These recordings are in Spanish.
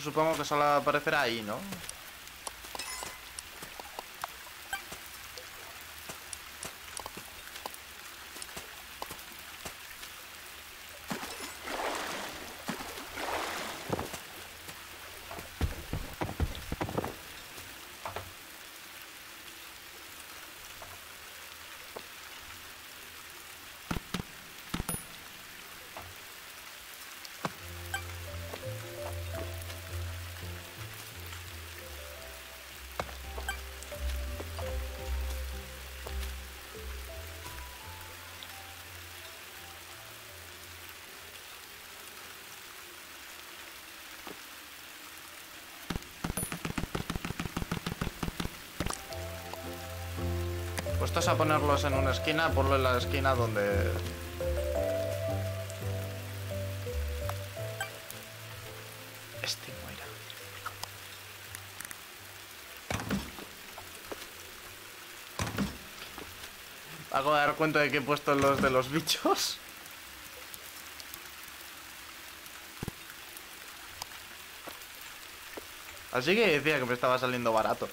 Supongo que solo aparecerá ahí, ¿no? Puestos a ponerlos en una esquina, ponlo en la esquina donde... Este muera. Hago dar cuenta de que he puesto los de los bichos. Así que decía que me estaba saliendo barato.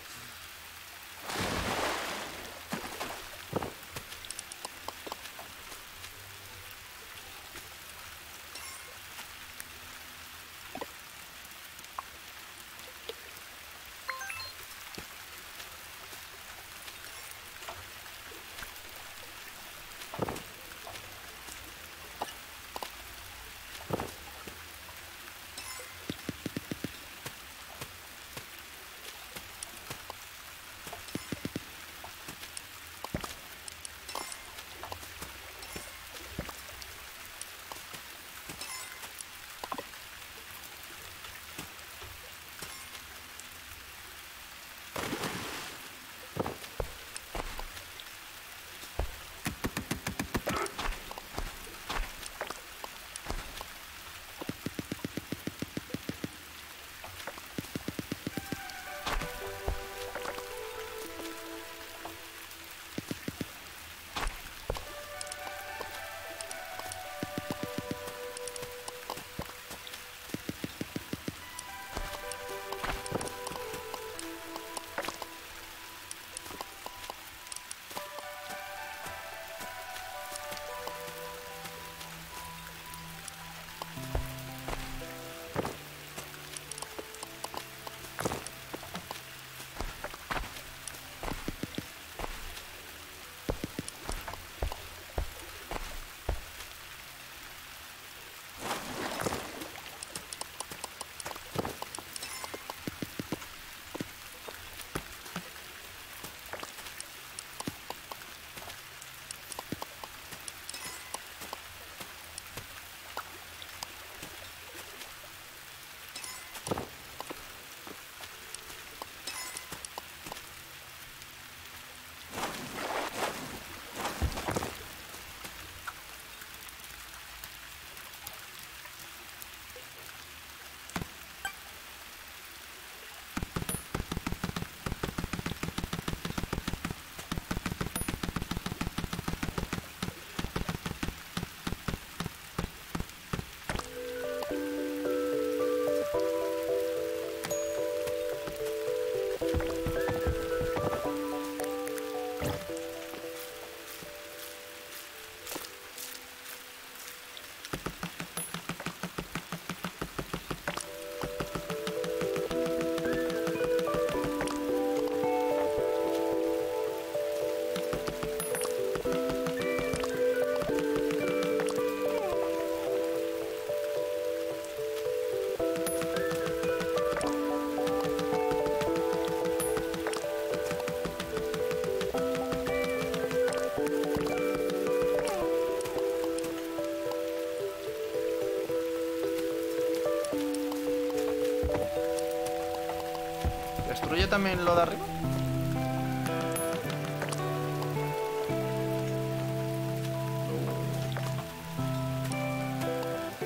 También lo de arriba?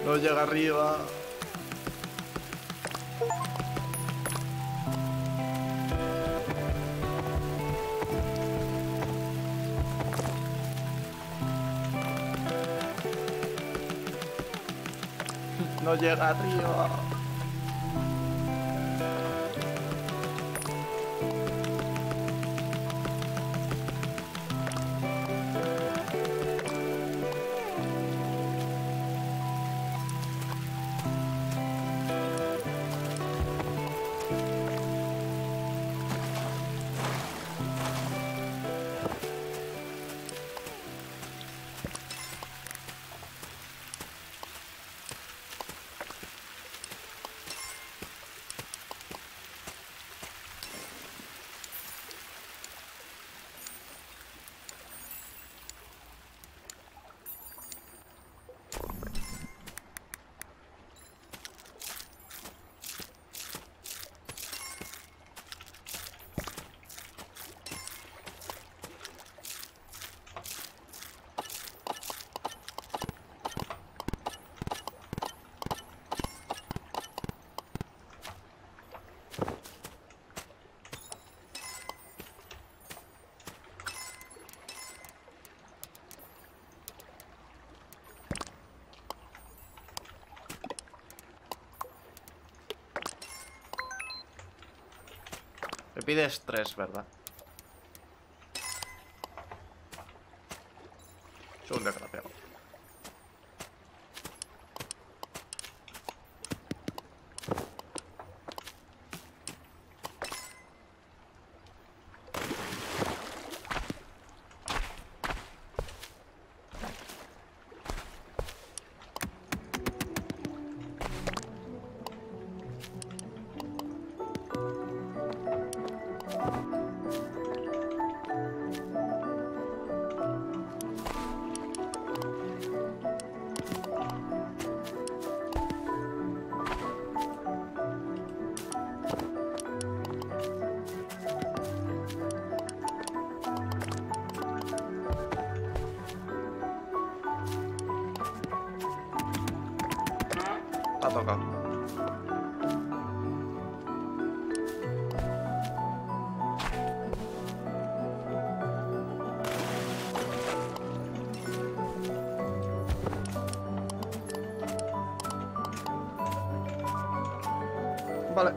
No, llega arriba. No llega arriba. Pides tres, ¿verdad? Es un desgraciado. 糟糕。罢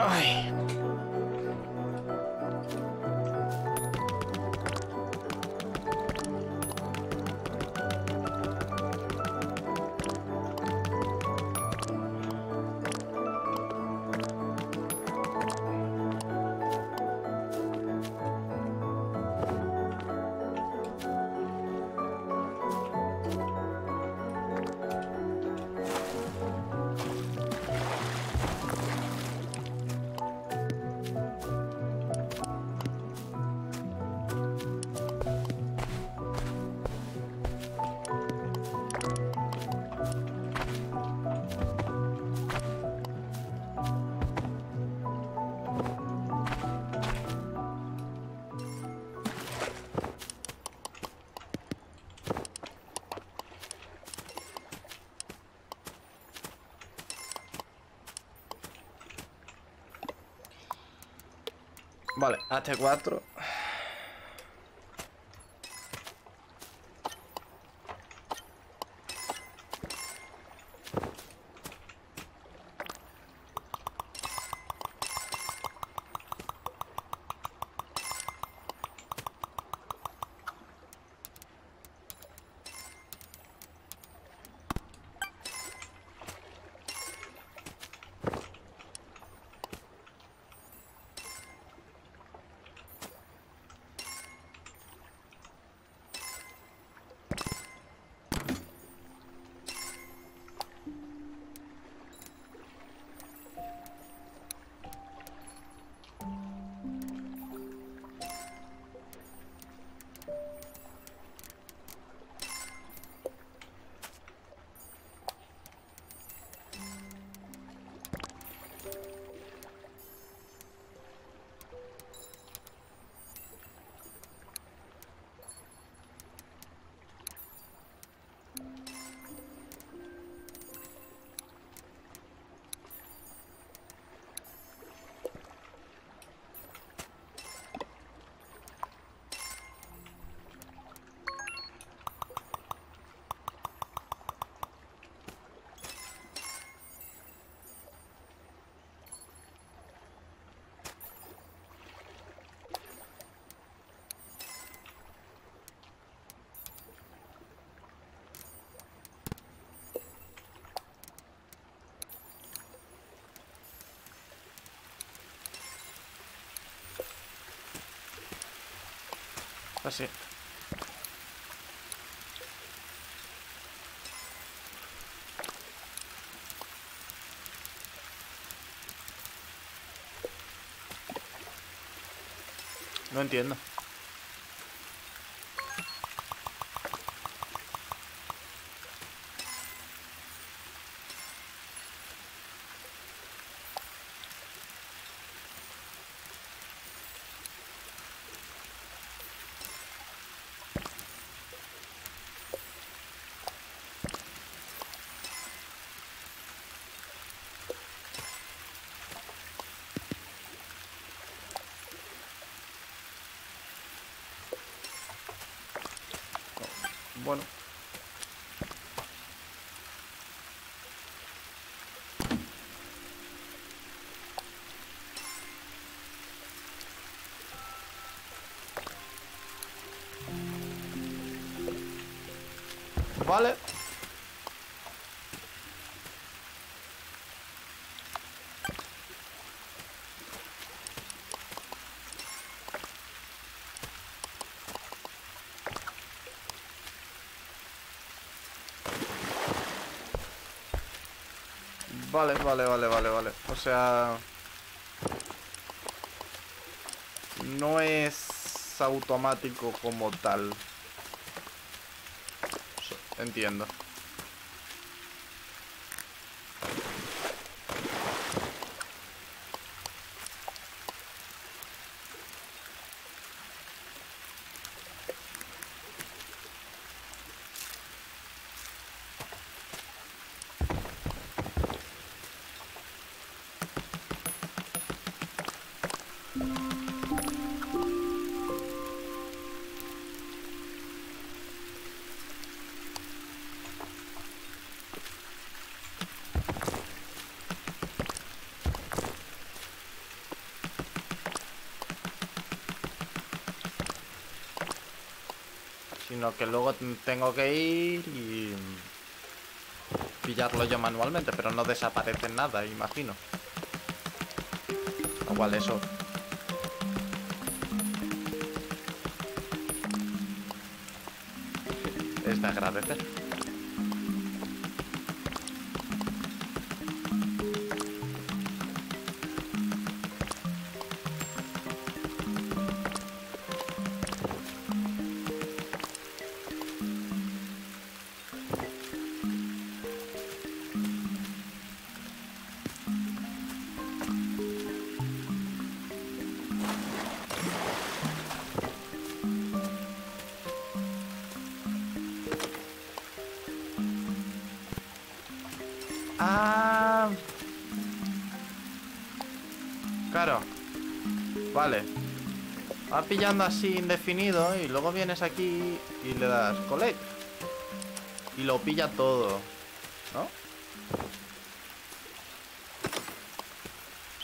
Die. Vale, H4. Así. No entiendo. Bueno. Vale. Vale, vale, vale, vale, vale. O sea... No es automático como tal. Entiendo. Sino que luego tengo que ir y pillarlo yo manualmente, pero no desaparece nada, imagino. Igual eso. Es de agradecer. Claro. Vale. Va pillando así indefinido y luego vienes aquí y le das collect. Y lo pilla todo. ¿No?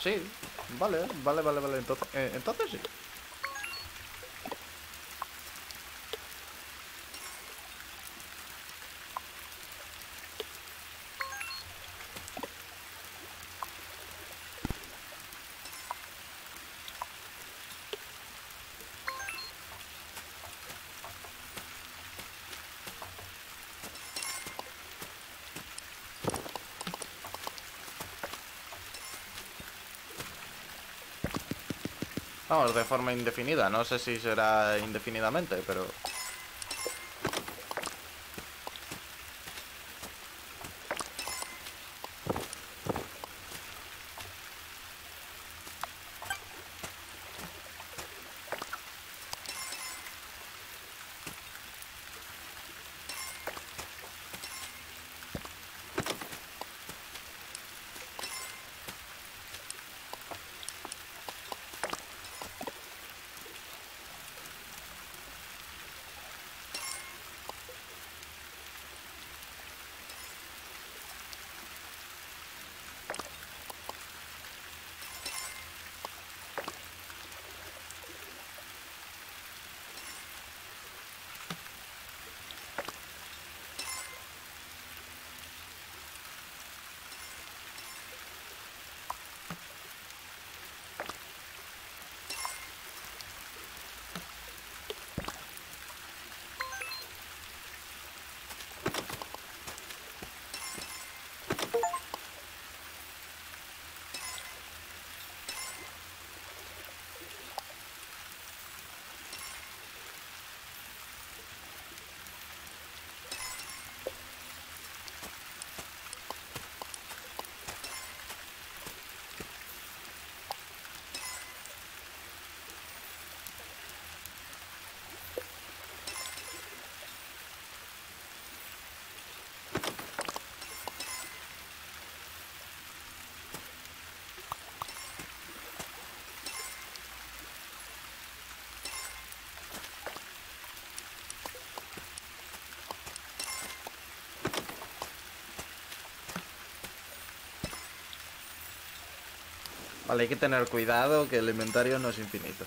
Sí. Vale, vale, vale, vale. Entonces, eh, entonces sí. Vamos, de forma indefinida. No sé si será indefinidamente, pero... Vale, hay que tener cuidado que el inventario no es infinito.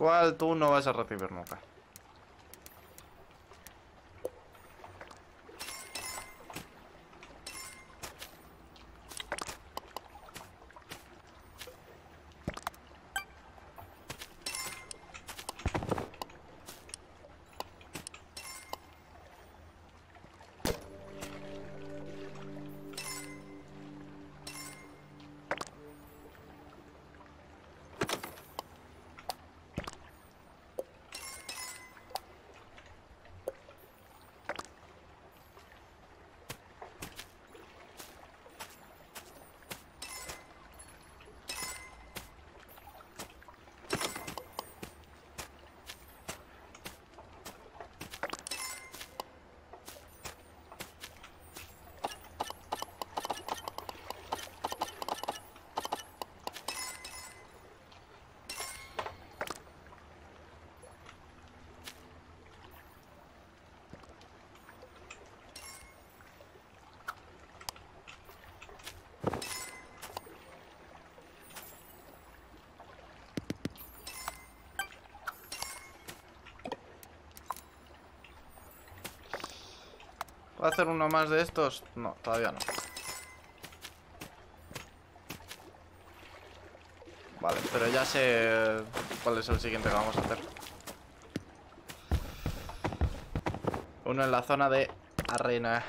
¿Cuál tú no vas a recibir nunca? ¿Puedo hacer uno más de estos? No, todavía no. Vale, pero ya sé cuál es el siguiente que vamos a hacer. Uno en la zona de arena.